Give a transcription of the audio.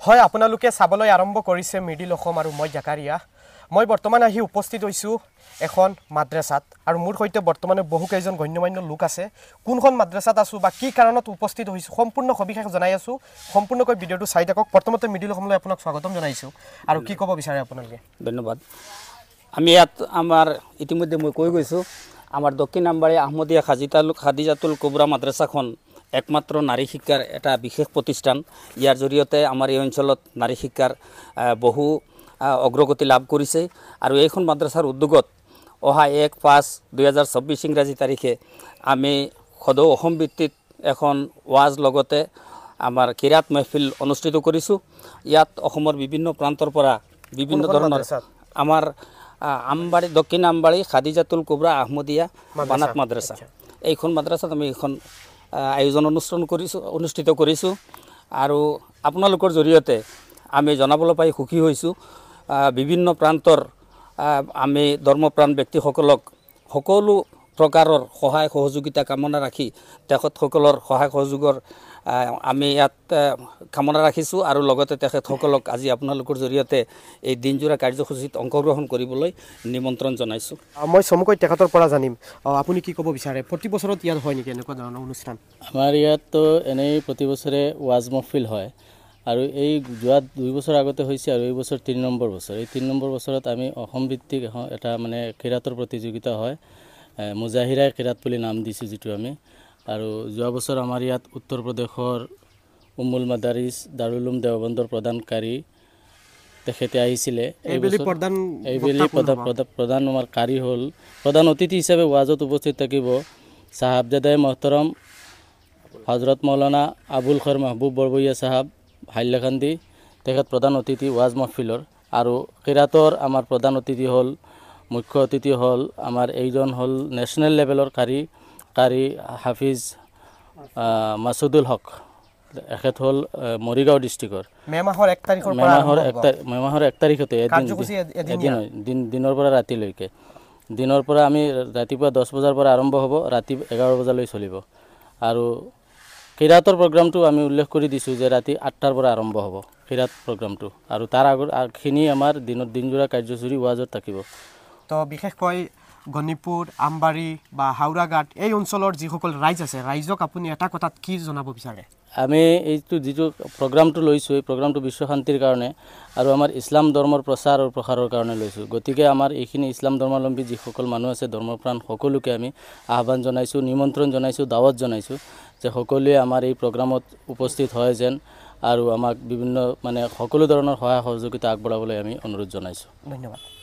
হয় আপোনালোকে চাবলৈ আৰম্ভ কৰিছে মিডিল অসম আৰু মই জাকাৰিয়া। মই বৰ্তমান আহি উপস্থিত হৈছোঁ এখন মাদ্ৰাছাত আৰু মোৰ সৈতে বৰ্তমানে বহুকেইজন গণ্যমান্য লোক আছে। কোনখন মাদ্ৰাছাত আছোঁ বা কি কাৰণত উপস্থিত হৈছোঁ সম্পূৰ্ণ সবিশেষ জনাই আছোঁ। সম্পূৰ্ণকৈ ভিডিঅ'টো চাই থাকক। প্ৰথমতে মিডিল অসমলৈ আপোনাক স্বাগতম জনাইছোঁ। আৰু কি ক'ব বিচাৰে আপোনালোকে? ধন্যবাদ। আমি ইয়াত আমাৰ ইতিমধ্যে মই কৈ গৈছোঁ আমাৰ দক্ষিণ আমবাৰী আহমদীয়া খাজিতাল খাদিজাতুল কোবৰা মাদ্ৰাছাখন একমাত্ৰ নাৰী শিক্ষাৰ এটা বিশেষ প্ৰতিষ্ঠান। ইয়াৰ জৰিয়তে আমাৰ এই অঞ্চলত নাৰী শিক্ষাৰ আহ, বহু আহ, অগ্ৰগতি লাভ কৰিছে। আৰু এইখন মাদ্ৰাছাৰ উদ্যোগত অহা এক পাঁচ দুহেজাৰ চৌব্বিছ ইংৰাজী তাৰিখে আমি সদৌ অসম ভিত্তিত এখন ৱাজ লগতে আমাৰ কিৰাত মেহফিল অনুষ্ঠিত কৰিছোঁ। ইয়াত অসমৰ বিভিন্ন প্ৰান্তৰ পৰা বিভিন্ন কোনখন ধৰণৰ মাদ্ৰাছাত? আমাৰ আ, আমবাৰী দক্ষিণ আমবাৰী খাদিজাতুল কুবৰা আহমদীয়া বানাত মাদ্ৰাছা। এইখন মাদ্ৰাছাত আমি এইখন আ, আয়োজন অনুষ্ঠান কৰিছোঁ অনুষ্ঠিত কৰিছোঁ। আৰু আপোনালোকৰ জৰিয়তে আমি জনাবলৈ পাই সুখী হৈছোঁ। বিভিন্ন প্ৰান্তৰ আমি ধৰ্মপ্ৰাণ ব্যক্তিসকলক সকলো প্ৰকাৰৰ সহায় সহযোগিতা কামনা ৰাখি তেখেতসকলৰ সহায় সহযোগৰ আমি ইয়াত কামনা ৰাখিছোঁ আৰু লগতে তেখেতসকলক আজি আপোনালোকৰ জৰিয়তে এই দিনজোৰা কাৰ্যসূচীত অংশগ্ৰহণ কৰিবলৈ নিমন্ত্ৰণ জনাইছোঁ। মই চমুকৈ তেখেতৰ পৰা জানিম। আপুনি কি ক'ব বিচাৰে? প্ৰতি বছৰত ইয়াত হয় নেকি এনেকুৱা ধৰণৰ অনুষ্ঠান? আমাৰ ইয়াততো এনেই প্ৰতি বছৰে ৱাজ মহফিল হয় আৰু এই যোৱা দুই বছৰ আগতে হৈছে আৰু এই বছৰ তিনি নম্বৰ বছৰ। এই তিনি নম্বৰ বছৰত আমি অসম ভিত্তিক এখন এটা মানে কিৰাতৰ প্ৰতিযোগিতা হয়। মুজাহিৰাই কিৰাত বুলি নাম দিছোঁ যিটো আমি। আৰু যোৱা বছৰ আমাৰ ইয়াত উত্তৰ প্ৰদেশৰ উমুল মাদাৰিছ দাৰুলুম দেওবন্দৰ প্ৰদানকাৰী তেখেতে আহিছিলে। এইবেলি প্ৰধান আমাৰ কাৰী হ'ল। প্ৰধান অতিথি হিচাপে ৱাজত উপস্থিত থাকিব চাহাবজাদাই মহতৰম হজৰত মৌলানা আবুল খৰ মাহবুব বৰবৰীয়া চাহাব হাইলাকান্দি। তেখেত প্ৰধান অতিথি ৱাজ মহফিলৰ। আৰু কিৰাতৰ আমাৰ প্ৰধান অতিথি হ'ল মুখ্য অতিথি হ'ল আমাৰ এইজন হ'ল নেশ্যনেল লেভেলৰ কাৰী কাৰী হাফিজ মাছুদুল হক। এখেত হ'ল মৰিগাঁও ডিষ্ট্ৰিক্টৰ মে মাহৰ এক তাৰিখৰ মে মাহৰ এক। তাৰিখ মে মাহৰ এক তাৰিখতে এদিন? এদিন দিন দিনৰ পৰা ৰাতিলৈকে। দিনৰ পৰা আমি ৰাতিপুৱা দহ বজাৰ পৰা আৰম্ভ হ'ব ৰাতি এঘাৰ বজালৈ চলিব। আৰু কিৰাতৰ প্ৰগ্ৰামটো আমি উল্লেখ কৰি দিছোঁ যে ৰাতি আঠটাৰ পৰা আৰম্ভ হ'ব কিৰাত প্ৰগ্ৰামটো। আৰু তাৰ আগত আগখিনি আমাৰ দিনত দিনজোৰা কাৰ্যসূচী ৱাজত থাকিব। তো বিশেষকৈ গণিপুৰ আমবাৰী বা হাওৰাঘাট এই অঞ্চলৰ যিসকল ৰাইজ আছে ৰাইজক আপুনি এটা কথাত কি জনাব বিচাৰে? আমি এইটো যিটো প্ৰগ্ৰামটো লৈছোঁ এই প্ৰগ্ৰামটো বিশ্ব শান্তিৰ কাৰণে আৰু আমাৰ ইছলাম ধৰ্মৰ প্ৰচাৰ আৰু প্ৰসাৰৰ কাৰণে লৈছোঁ। গতিকে আমাৰ এইখিনি ইছলাম ধৰ্মাৱলম্বী যিসকল মানুহ আছে ধৰ্মপ্ৰাণ সকলোকে আমি আহ্বান জনাইছোঁ নিমন্ত্ৰণ জনাইছোঁ দাৱত জনাইছোঁ যে সকলোৱে আমাৰ এই প্ৰগ্ৰামত উপস্থিত হয় যেন আৰু আমাক বিভিন্ন মানে সকলো ধৰণৰ সহায় সহযোগিতা আগবঢ়াবলৈ আমি অনুৰোধ জনাইছোঁ। ধন্যবাদ।